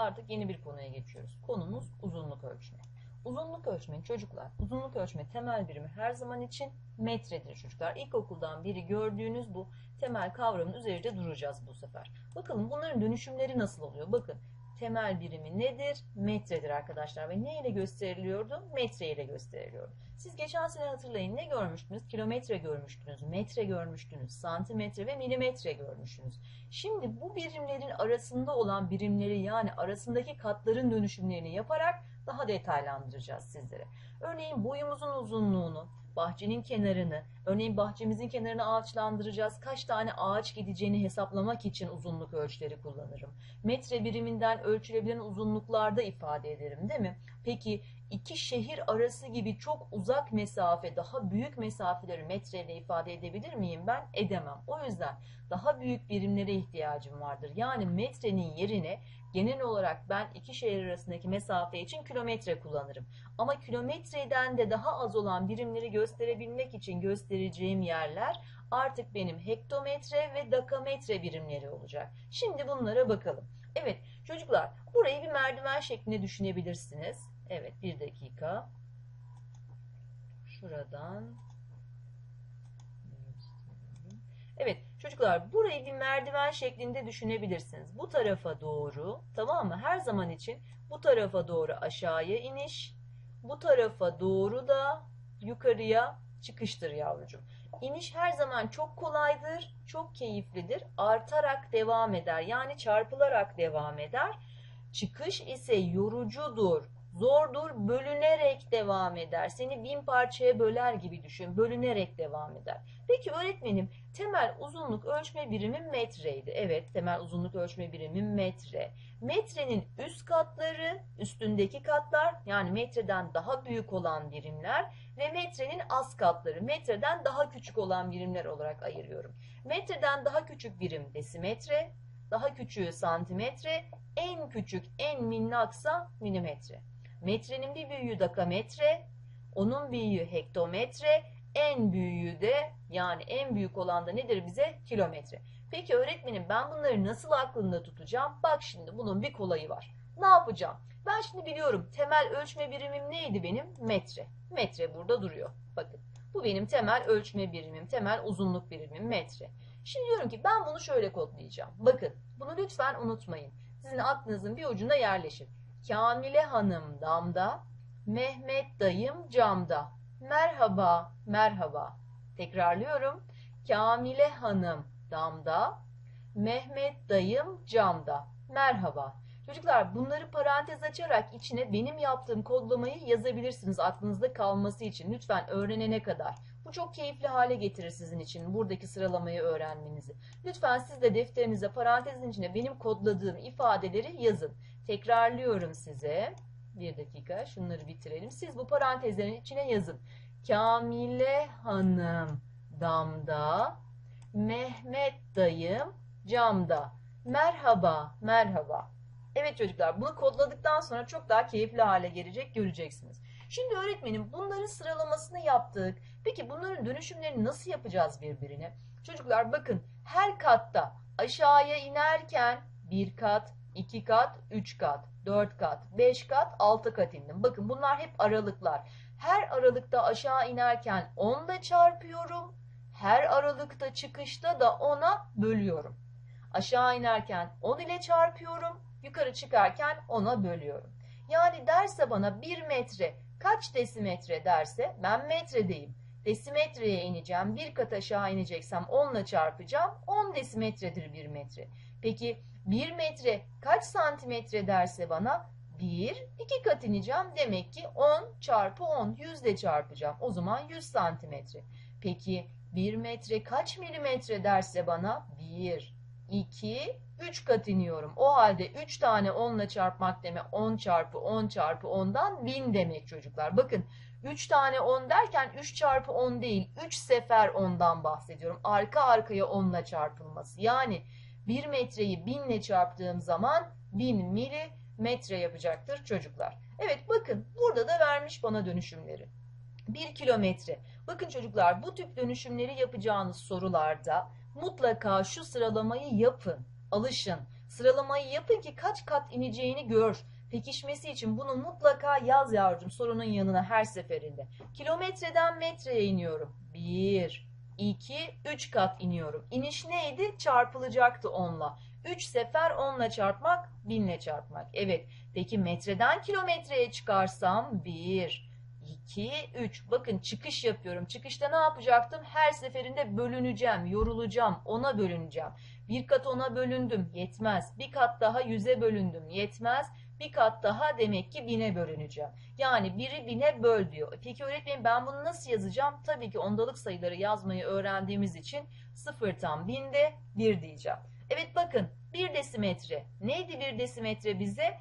Artık yeni bir konuya geçiyoruz. Konumuz uzunluk ölçme. Uzunluk ölçme çocuklar, uzunluk ölçme temel birimi her zaman için metredir çocuklar. İlkokuldan beri gördüğünüz bu temel kavramın üzerinde duracağız bu sefer. Bakalım bunların dönüşümleri nasıl oluyor? Bakın temel birimi nedir? Metredir arkadaşlar ve ne ile gösteriliyordu? Metre ile gösteriliyordu. Siz geçen sene hatırlayın ne görmüştünüz? Kilometre görmüştünüz, metre görmüştünüz, santimetre ve milimetre görmüştünüz. Şimdi bu birimlerin arasında olan birimleri yani arasındaki katların dönüşümlerini yaparak daha detaylandıracağız sizlere. Örneğin boyumuzun uzunluğunu, bahçenin kenarını, örneğin bahçemizin kenarını ağaçlandıracağız. Kaç tane ağaç gideceğini hesaplamak için uzunluk ölçüleri kullanırım. Metre biriminden ölçülebilen uzunluklarda ifade ederim değil mi? Peki iki şehir arası gibi çok uzak mesafe, daha büyük mesafeleri metreyle ifade edebilir miyim ben? Edemem. O yüzden daha büyük birimlere ihtiyacım vardır. Yani metrenin yerine genel olarak ben iki şehir arasındaki mesafe için kilometre kullanırım. Ama kilometreden de daha az olan birimleri gösterebilmek için göstereceğim yerler artık benim hektometre ve dakametre birimleri olacak. Şimdi bunlara bakalım. Evet çocuklar burayı bir merdiven şeklinde düşünebilirsiniz. Evet bir dakika. Şuradan. Evet çocuklar burayı bir merdiven şeklinde düşünebilirsiniz. Bu tarafa doğru tamam mı? Her zaman için bu tarafa doğru aşağıya iniş. Bu tarafa doğru da yukarıya çıkıştır yavrucuğum. İniş her zaman çok kolaydır, çok keyiflidir. Artarak devam eder. Yani çarpılarak devam eder. Çıkış ise yorucudur, zordur, bölünerek devam eder. Seni bin parçaya böler gibi düşün. Bölünerek devam eder. Peki öğretmenim temel uzunluk ölçme birimi metreydi. Evet temel uzunluk ölçme birimi metre. Metrenin üst katları, üstündeki katlar yani metreden daha büyük olan birimler ve metrenin az katları, metreden daha küçük olan birimler olarak ayırıyorum. Metreden daha küçük birim desimetre, daha küçüğü santimetre, en küçük, en minnaksa milimetre. Metrenin bir büyüğü dakametre, onun büyüğü hektometre, en büyüğü de yani en büyük olan da nedir bize? Kilometre. Peki öğretmenim ben bunları nasıl aklımda tutacağım? Bak şimdi bunun bir kolayı var. Ne yapacağım? Ben şimdi biliyorum temel ölçme birimim neydi benim? Metre. Metre burada duruyor. Bakın bu benim temel ölçme birimim, temel uzunluk birimim metre. Şimdi diyorum ki ben bunu şöyle kodlayacağım. Bakın bunu lütfen unutmayın. Sizin aklınızın bir ucuna yerleşir. Kamile Hanım damda, Mehmet dayım camda. Merhaba, merhaba. Tekrarlıyorum. Kamile Hanım damda, Mehmet dayım camda. Merhaba. Çocuklar bunları parantez açarak içine benim yaptığım kodlamayı yazabilirsiniz aklınızda kalması için. Lütfen öğrenene kadar. Bu çok keyifli hale getirir sizin için buradaki sıralamayı öğrenmenizi. Lütfen siz de defterinize parantezin içine benim kodladığım ifadeleri yazın. Tekrarlıyorum size. Bir dakika şunları bitirelim. Siz bu parantezlerin içine yazın. Kamile Hanım damda, Mehmet dayım camda. Merhaba, merhaba. Evet çocuklar bunu kodladıktan sonra çok daha keyifli hale gelecek göreceksiniz. Şimdi öğretmenim bunların sıralamasını yaptık. Peki bunların dönüşümlerini nasıl yapacağız birbirine? Çocuklar bakın her katta aşağıya inerken bir kat, iki kat, üç kat, dört kat, beş kat, altı kat indim. Bakın bunlar hep aralıklar. Her aralıkta aşağı inerken 10 ile çarpıyorum. Her aralıkta çıkışta da 10'a bölüyorum. Aşağı inerken 10 ile çarpıyorum. Yukarı çıkarken 10'a bölüyorum. Yani derse bana 1 metre kaç desimetre derse ben metredeyim. Desimetreye ineceğim. Bir kat aşağı ineceksem 10 ile çarpacağım. 10 desimetredir 1 metre. Peki 1 metre kaç santimetre derse bana 1, 2 kat ineceğim. Demek ki 10 çarpı 10, 100 ile çarpacağım. O zaman 100 santimetre. Peki 1 metre kaç milimetre derse bana 1, 2, 3 kat iniyorum. O halde 3 tane 10 ile çarpmak demek 10 çarpı 10 çarpı 10'dan 1000 demek çocuklar. Bakın 3 tane 10 derken 3 çarpı 10 değil 3 sefer 10'dan bahsediyorum. Arka arkaya 10 ile çarpılması. Yani 1 metreyi 1000 ile çarptığım zaman 1000 milimetre yapacaktır çocuklar. Evet bakın burada da vermiş bana dönüşümleri. 1 kilometre. Bakın çocuklar bu tip dönüşümleri yapacağınız sorularda mutlaka şu sıralamayı yapın, alışın. Sıralamayı yapın ki kaç kat ineceğini gör. Pekişmesi için bunu mutlaka yaz yavrucuğum sorunun yanına her seferinde. Kilometreden metreye iniyorum. 1, 2, 3 kat iniyorum. İniş neydi? Çarpılacaktı onunla. 3 sefer 10'la çarpmak, 1000'le çarpmak. Evet. Peki metreden kilometreye çıkarsam 1, 2, 3. Bakın çıkış yapıyorum. Çıkışta ne yapacaktım? Her seferinde bölüneceğim, yorulacağım, ona bölüneceğim. Bir kat ona bölündüm, yetmez. Bir kat daha yüze bölündüm, yetmez. Bir kat daha demek ki bine bölüneceğim. Yani biri bine böl diyor. Peki öğretmenim ben bunu nasıl yazacağım? Tabii ki ondalık sayıları yazmayı öğrendiğimiz için sıfır tam binde bir diyeceğim. Evet bakın bir desimetre. Neydi bir desimetre bize?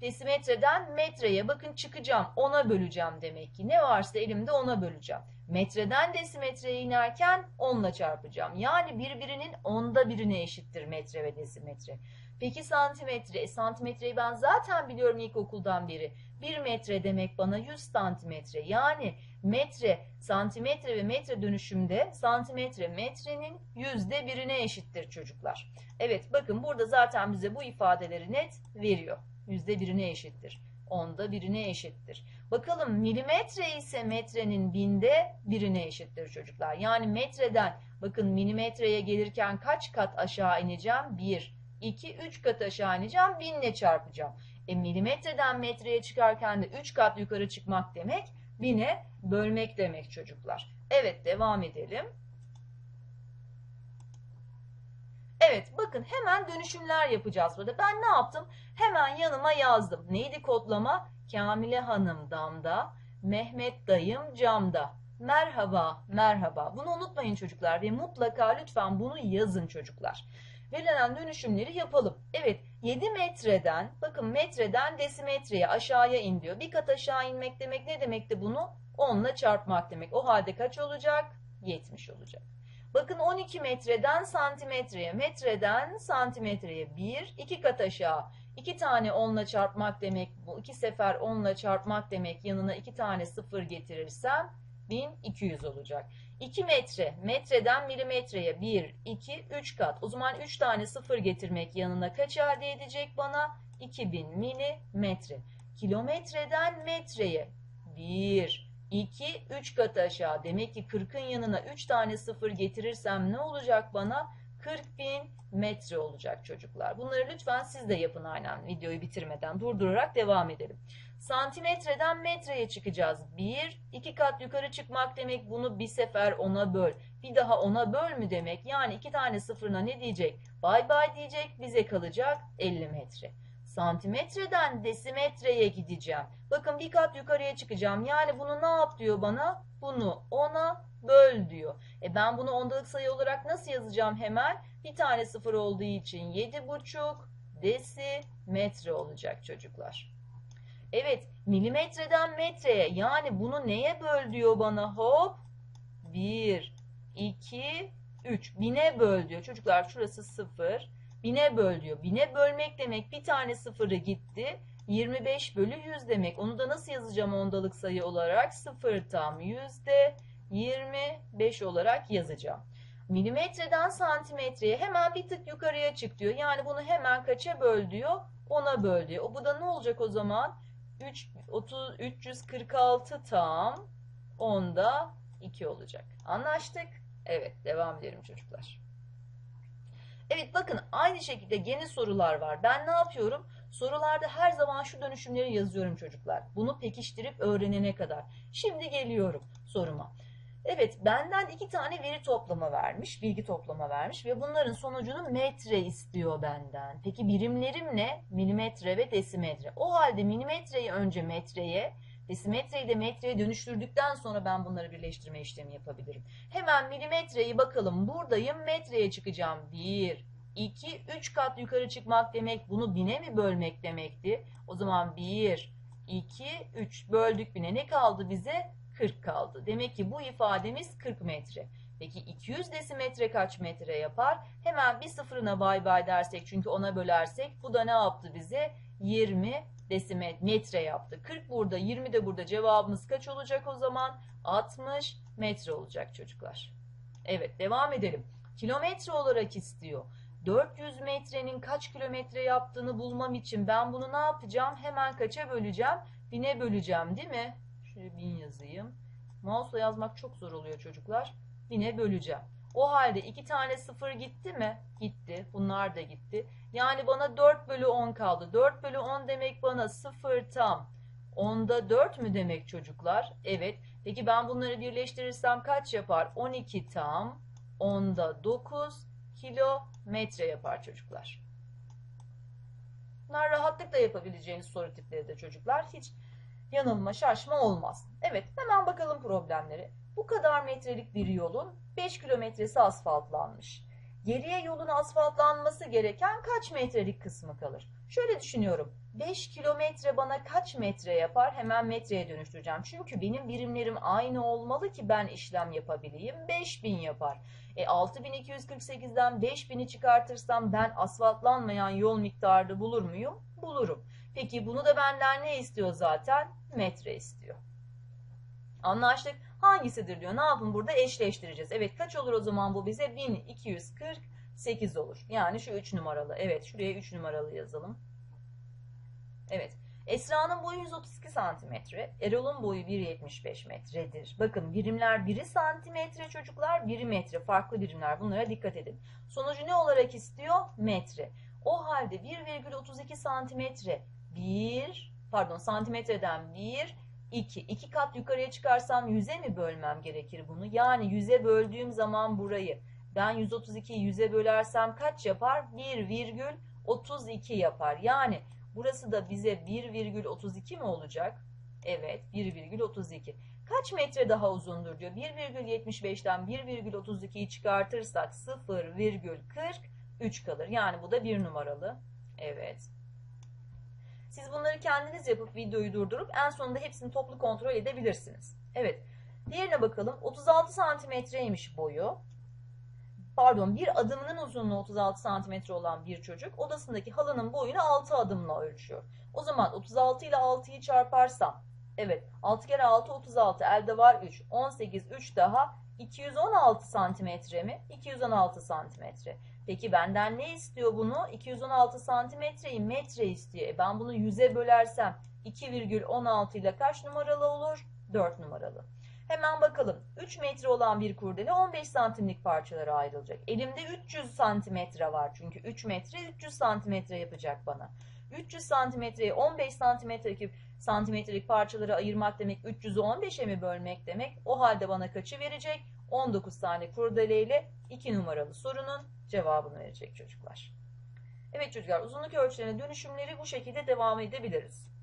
Desimetreden metreye bakın çıkacağım. Ona böleceğim demek ki. Ne varsa elimde ona böleceğim. Metreden desimetreye inerken onla çarpacağım. Yani birbirinin onda birine eşittir metre ve desimetre. Peki santimetre? E, santimetreyi ben zaten biliyorum ilkokuldan beri. Bir metre demek bana 100 santimetre. Yani metre, santimetre ve metre dönüşümde santimetre metrenin yüzde birine eşittir çocuklar. Evet bakın burada zaten bize bu ifadeleri net veriyor. Yüzde birine eşittir. Onda birine eşittir. Bakalım milimetre ise metrenin binde birine eşittir çocuklar. Yani metreden bakın milimetreye gelirken kaç kat aşağı ineceğim? 1, 2, 3 kat aşağı ineceğim. Binle çarpacağım. E milimetreden metreye çıkarken de 3 kat yukarı çıkmak demek bine bölmek demek çocuklar. Evet devam edelim. Evet bakın hemen dönüşümler yapacağız burada. Ben ne yaptım? Hemen yanıma yazdım. Neydi kodlama? Kamile Hanım damda, Mehmet dayım camda. Merhaba, merhaba. Bunu unutmayın çocuklar ve mutlaka lütfen bunu yazın çocuklar. Verilen dönüşümleri yapalım. Evet 7 metreden bakın metreden desimetreye aşağıya in diyor. Bir kat aşağı inmek demek ne demekti bunu? 10 ile çarpmak demek. O halde kaç olacak? 70 olacak. Bakın 12 metreden santimetreye, metreden santimetreye 1, 2 kat aşağı. 2 tane 10 ile çarpmak demek bu. 2 sefer 10 ile çarpmak demek yanına 2 tane 0 getirirsem 1200 olacak. 2 metre, metreden milimetreye 1, 2, 3 kat. O zaman 3 tane 0 getirmek yanına kaç elde edecek bana? 2000 milimetre. Kilometreden metreye 1, 2, 3 kat aşağı. Demek ki 40'ın yanına 3 tane 0 getirirsem ne olacak bana? 40 bin metre olacak çocuklar. Bunları lütfen siz de yapın aynen videoyu bitirmeden durdurarak devam edelim. Santimetreden metreye çıkacağız. 1, 2 kat yukarı çıkmak demek bunu bir sefer ona böl. Bir daha ona böl mü demek? Yani 2 tane sıfırına ne diyecek? Bay bay diyecek bize kalacak 50 metre. Santimetreden desimetreye gideceğim. Bakın bir kat yukarıya çıkacağım. Yani bunu ne yap diyor bana? Bunu ona böl diyor. E ben bunu ondalık sayı olarak nasıl yazacağım hemen? Bir tane sıfır olduğu için 7,5 desimetre olacak çocuklar. Evet milimetreden metreye. Yani bunu neye böl diyor bana? Hop. 1 2 3 bine böl diyor. Çocuklar şurası 0 bine böl diyor. Bine bölmek demek bir tane sıfırı gitti. 25 bölü 100 demek. Onu da nasıl yazacağım ondalık sayı olarak? 0 tam yüzde 25 olarak yazacağım. Milimetreden santimetreye hemen bir tık yukarıya çık diyor. Yani bunu hemen kaça böl diyor? Ona böl diyor. O bu da ne olacak o zaman 3, 30, 346 tam onda 2 olacak. Anlaştık? Evet devam edelim çocuklar. Evet bakın aynı şekilde yeni sorular var. Ben ne yapıyorum? Sorularda her zaman şu dönüşümleri yazıyorum çocuklar. Bunu pekiştirip öğrenene kadar. Şimdi geliyorum soruma. Evet benden iki tane veri toplama vermiş, bilgi toplama vermiş ve bunların sonucunu metre istiyor benden. Peki birimlerim ne? Milimetre ve desimetre. O halde milimetreyi önce metreye, desimetreyi de metreye dönüştürdükten sonra ben bunları birleştirme işlemi yapabilirim. Hemen milimetreyi bakalım. Buradayım metreye çıkacağım. 1, 2, 3 kat yukarı çıkmak demek bunu bine mi bölmek demekti? O zaman 1, 2, 3 böldük bine ne kaldı bize? 40 kaldı. Demek ki bu ifademiz 40 metre. Peki 200 desimetre kaç metre yapar? Hemen bir sıfırına bay bay dersek çünkü ona bölersek bu da ne yaptı bize? 20 desimetre yaptı. 40 burada 20 de burada cevabımız kaç olacak o zaman? 60 metre olacak çocuklar. Evet devam edelim. Kilometre olarak istiyor. 400 metrenin kaç kilometre yaptığını bulmam için ben bunu ne yapacağım? Hemen kaça böleceğim? 1000'e böleceğim değil mi? Şöyle 1000 yazayım. Mouse'la yazmak çok zor oluyor çocuklar. 1000'e böleceğim. O halde iki tane sıfır gitti mi? Gitti. Bunlar da gitti. Yani bana 4 bölü 10 kaldı. 4 bölü 10 demek bana 0 tam. 10'da 4 mü demek çocuklar? Evet. Peki ben bunları birleştirirsem kaç yapar? 12 tam. 10'da 9 kilometre yapar çocuklar. Bunlar rahatlıkla yapabileceğiniz soru tipleri de çocuklar. Hiç yanılma, şaşma olmaz. Evet, hemen bakalım problemleri. Bu kadar metrelik bir yolun 5 kilometresi asfaltlanmış. Geriye yolun asfaltlanması gereken kaç metrelik kısmı kalır? Şöyle düşünüyorum. 5 kilometre bana kaç metre yapar? Hemen metreye dönüştüreceğim. Çünkü benim birimlerim aynı olmalı ki ben işlem yapabileyim. 5000 yapar. E 6248'den 5000'i çıkartırsam ben asfaltlanmayan yol miktarını bulur muyum? Bulurum. Peki bunu da benden ne istiyor zaten? Metre istiyor. Anlaştık. Hangisidir diyor. Ne yapın burada? Eşleştireceğiz. Evet kaç olur o zaman bu bize? 1248 olur. Yani şu 3 numaralı. Evet şuraya 3 numaralı yazalım. Evet. Esra'nın boyu 132 santimetre. Erol'un boyu 1.75 metredir. Bakın birimler biri santimetre çocuklar, biri metre. Farklı birimler. Bunlara dikkat edin. Sonucu ne olarak istiyor? Metre. O halde 1,32 santimetre 1 pardon santimetreden 1 2. 2 kat yukarıya çıkarsam 100'e mi bölmem gerekir bunu? Yani 100'e böldüğüm zaman burayı ben 132'yi 100'e bölersem kaç yapar? 1,32 yapar. Yani burası da bize 1,32 mi olacak? Evet 1,32. Kaç metre daha uzundur diyor. 1,75'ten 1,32'yi çıkartırsak 0,43 kalır. Yani bu da bir numaralı. Evet. Siz bunları kendiniz yapıp videoyu durdurup en sonunda hepsini toplu kontrol edebilirsiniz. Evet. Diğerine bakalım. 36 santimetreymiş boyu. Pardon bir adımının uzunluğu 36 santimetre olan bir çocuk odasındaki halının boyunu 6 adımla ölçüyor. O zaman 36 ile 6'yı çarparsam evet 6 kere 6 36 elde var 3 18 3 daha 216 santimetre mi? 216 santimetre. Peki benden ne istiyor bunu? 216 santimetreyi metre istiyor. E ben bunu 100'e bölersem 2,16 ile kaç numaralı olur? 4 numaralı. Hemen bakalım. 3 metre olan bir kurdele 15 santimlik parçalara ayrılacak. Elimde 300 santimetre var çünkü 3 metre 300 santimetre yapacak bana. 300 santimetreyi 15 santimetrelik santimetrelik parçalara ayırmak demek 300'ü 15'e mi bölmek demek? O halde bana kaçı verecek? 19 tane kurdele ile 2 numaralı sorunun cevabını verecek çocuklar. Evet çocuklar uzunluk ölçülerine dönüşümleri bu şekilde devam edebiliriz.